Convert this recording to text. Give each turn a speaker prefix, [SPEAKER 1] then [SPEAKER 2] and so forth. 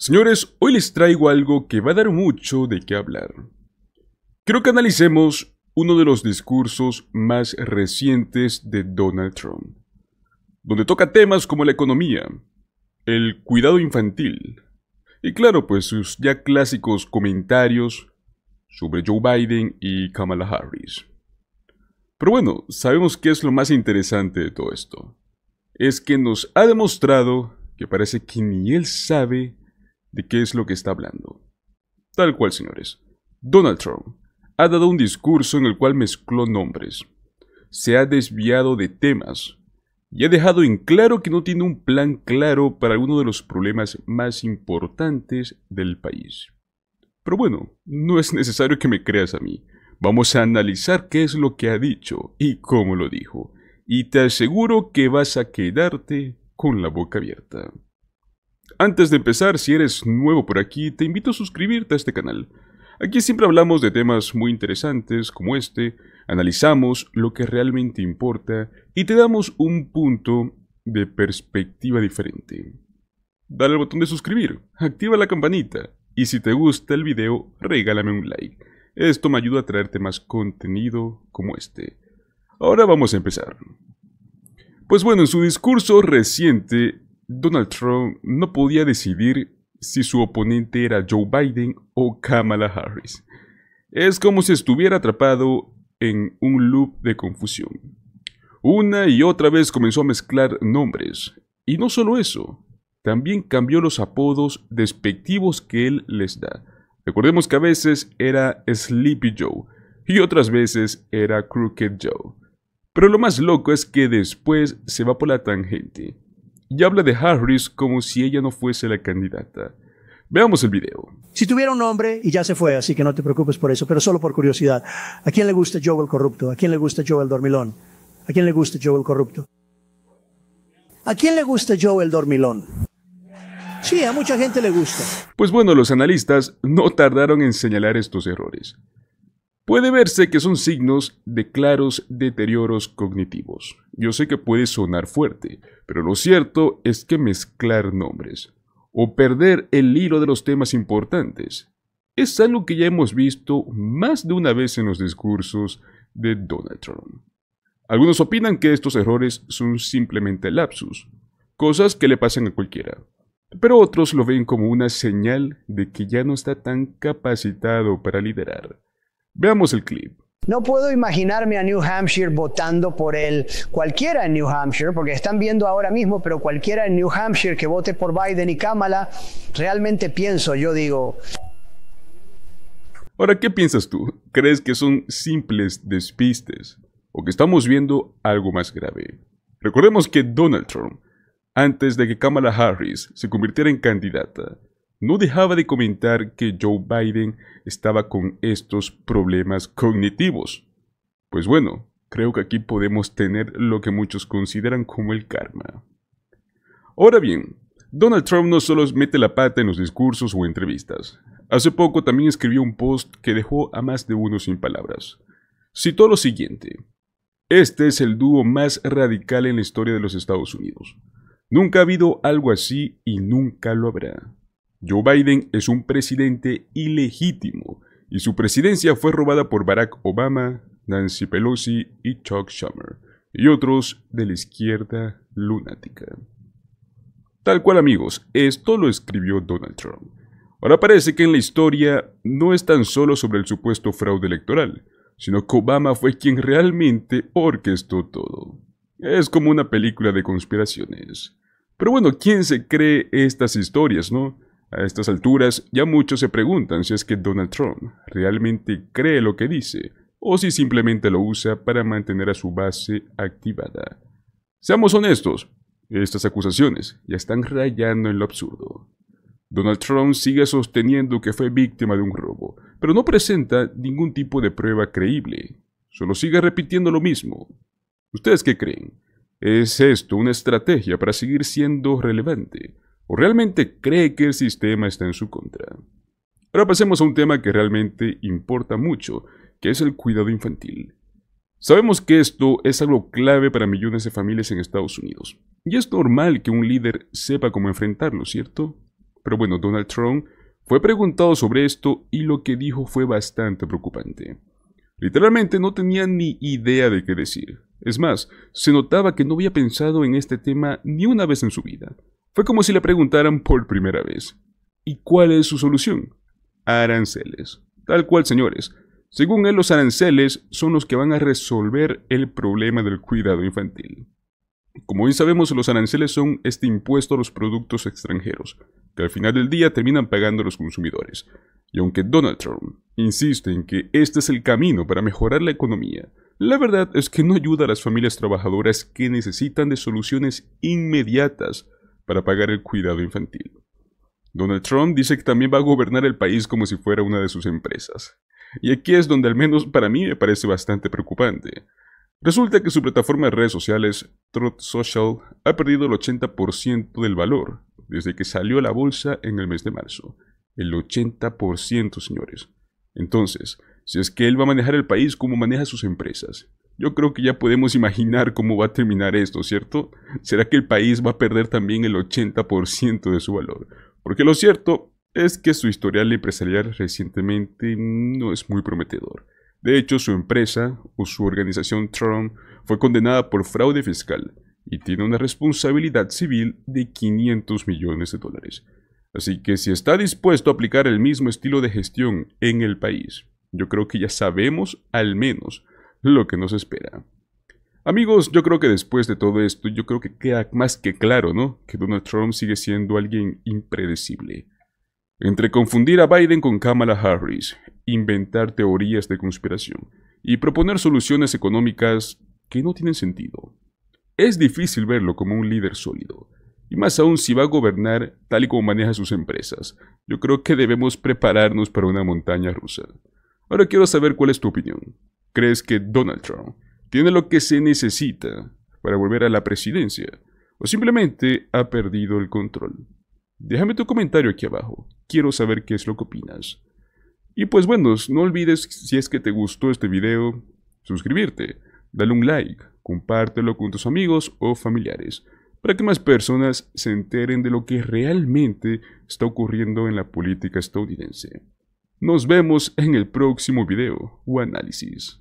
[SPEAKER 1] Señores, hoy les traigo algo que va a dar mucho de qué hablar. Quiero que analicemos uno de los discursos más recientes de Donald Trump, donde toca temas como la economía, el cuidado infantil, y claro, pues sus ya clásicos comentarios sobre Joe Biden y Kamala Harris. Pero bueno, sabemos qué es lo más interesante de todo esto. Es que nos ha demostrado que parece que ni él sabe de qué es lo que está hablando. Tal cual, señores. Donald Trump ha dado un discurso en el cual mezcló nombres, se ha desviado de temas y ha dejado en claro que no tiene un plan claro para uno de los problemas más importantes del país. Pero bueno, no es necesario que me creas a mí. Vamos a analizar qué es lo que ha dicho y cómo lo dijo, y te aseguro que vas a quedarte con la boca abierta. Antes de empezar, si eres nuevo por aquí, te invito a suscribirte a este canal. Aquí siempre hablamos de temas muy interesantes como este, analizamos lo que realmente importa y te damos un punto de perspectiva diferente. Dale al botón de suscribir, activa la campanita y si te gusta el video, regálame un like. Esto me ayuda a traerte más contenido como este. Ahora vamos a empezar. Pues bueno, en su discurso reciente, Donald Trump no podía decidir si su oponente era Joe Biden o Kamala Harris. Es como si estuviera atrapado en un loop de confusión. Una y otra vez comenzó a mezclar nombres. Y no solo eso, también cambió los apodos despectivos que él les da. Recordemos que a veces era Sleepy Joe y otras veces era Crooked Joe. Pero lo más loco es que después se va por la tangente y habla de Harris como si ella no fuese la candidata. Veamos el video.
[SPEAKER 2] Si tuviera un nombre y ya se fue, así que no te preocupes por eso, pero solo por curiosidad. ¿A quién le gusta Joe el corrupto? ¿A quién le gusta Joe el dormilón? ¿A quién le gusta Joe el corrupto? ¿A quién le gusta Joe el dormilón? Sí, a mucha gente le gusta.
[SPEAKER 1] Pues bueno, los analistas no tardaron en señalar estos errores. Puede verse que son signos de claros deterioros cognitivos. Yo sé que puede sonar fuerte, pero lo cierto es que mezclar nombres o perder el hilo de los temas importantes es algo que ya hemos visto más de una vez en los discursos de Donald Trump. Algunos opinan que estos errores son simplemente lapsus, cosas que le pasan a cualquiera, pero otros lo ven como una señal de que ya no está tan capacitado para liderar. Veamos el clip.
[SPEAKER 3] No puedo imaginarme a New Hampshire votando por él, cualquiera en New Hampshire, porque están viendo ahora mismo, pero cualquiera en New Hampshire que vote por Biden y Kamala, realmente pienso, yo digo.
[SPEAKER 1] Ahora, ¿qué piensas tú? ¿Crees que son simples despistes o que estamos viendo algo más grave? Recordemos que Donald Trump, antes de que Kamala Harris se convirtiera en candidata, no dejaba de comentar que Joe Biden estaba con estos problemas cognitivos. Pues bueno, creo que aquí podemos tener lo que muchos consideran como el karma. Ahora bien, Donald Trump no solo mete la pata en los discursos o entrevistas. Hace poco también escribió un post que dejó a más de uno sin palabras. Citó lo siguiente. Este es el dúo más radical en la historia de los Estados Unidos. Nunca ha habido algo así y nunca lo habrá. Joe Biden es un presidente ilegítimo y su presidencia fue robada por Barack Obama, Nancy Pelosi y Chuck Schumer y otros de la izquierda lunática. Tal cual amigos, esto lo escribió Donald Trump. Ahora parece que en la historia no es tan solo sobre el supuesto fraude electoral, sino que Obama fue quien realmente orquestó todo. Es como una película de conspiraciones. Pero bueno, ¿quién se cree estas historias, no? A estas alturas ya muchos se preguntan si es que Donald Trump realmente cree lo que dice o si simplemente lo usa para mantener a su base activada. Seamos honestos, estas acusaciones ya están rayando en lo absurdo. Donald Trump sigue sosteniendo que fue víctima de un robo, pero no presenta ningún tipo de prueba creíble. Solo sigue repitiendo lo mismo. ¿Ustedes qué creen? ¿Es esto una estrategia para seguir siendo relevante? O realmente cree que el sistema está en su contra. Ahora pasemos a un tema que realmente importa mucho, que es el cuidado infantil. Sabemos que esto es algo clave para millones de familias en Estados Unidos, y es normal que un líder sepa cómo enfrentarlo, ¿cierto? Pero bueno, Donald Trump fue preguntado sobre esto y lo que dijo fue bastante preocupante. Literalmente no tenía ni idea de qué decir. Es más, se notaba que no había pensado en este tema ni una vez en su vida. Fue como si le preguntaran por primera vez. ¿Y cuál es su solución? Aranceles. Tal cual, señores. Según él, los aranceles son los que van a resolver el problema del cuidado infantil. Como bien sabemos, los aranceles son este impuesto a los productos extranjeros, que al final del día terminan pagando los consumidores. Y aunque Donald Trump insiste en que este es el camino para mejorar la economía, la verdad es que no ayuda a las familias trabajadoras que necesitan de soluciones inmediatas para pagar el cuidado infantil. Donald Trump dice que también va a gobernar el país como si fuera una de sus empresas. Y aquí es donde al menos para mí me parece bastante preocupante. Resulta que su plataforma de redes sociales, Truth Social, ha perdido el 80% del valor desde que salió a la bolsa en el mes de marzo. El 80%, señores. Entonces, si es que él va a manejar el país como maneja sus empresas, yo creo que ya podemos imaginar cómo va a terminar esto, ¿cierto? ¿Será que el país va a perder también el 80% de su valor? Porque lo cierto es que su historial empresarial recientemente no es muy prometedor. De hecho, su empresa o su organización Trump fue condenada por fraude fiscal y tiene una responsabilidad civil de 500 millones de dólares. Así que si está dispuesto a aplicar el mismo estilo de gestión en el país, yo creo que ya sabemos al menos lo que nos espera. Amigos, yo creo que después de todo esto, yo creo que queda más que claro, ¿no? Que Donald Trump sigue siendo alguien impredecible. Entre confundir a Biden con Kamala Harris, inventar teorías de conspiración y proponer soluciones económicas que no tienen sentido. Es difícil verlo como un líder sólido, y más aún si va a gobernar tal y como maneja sus empresas. Yo creo que debemos prepararnos para una montaña rusa. Ahora quiero saber cuál es tu opinión. ¿Crees que Donald Trump tiene lo que se necesita para volver a la presidencia? ¿O simplemente ha perdido el control? Déjame tu comentario aquí abajo. Quiero saber qué es lo que opinas. Y pues bueno, no olvides si es que te gustó este video, suscribirte, dale un like, compártelo con tus amigos o familiares, para que más personas se enteren de lo que realmente está ocurriendo en la política estadounidense. Nos vemos en el próximo video o análisis.